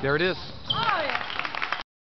There it is.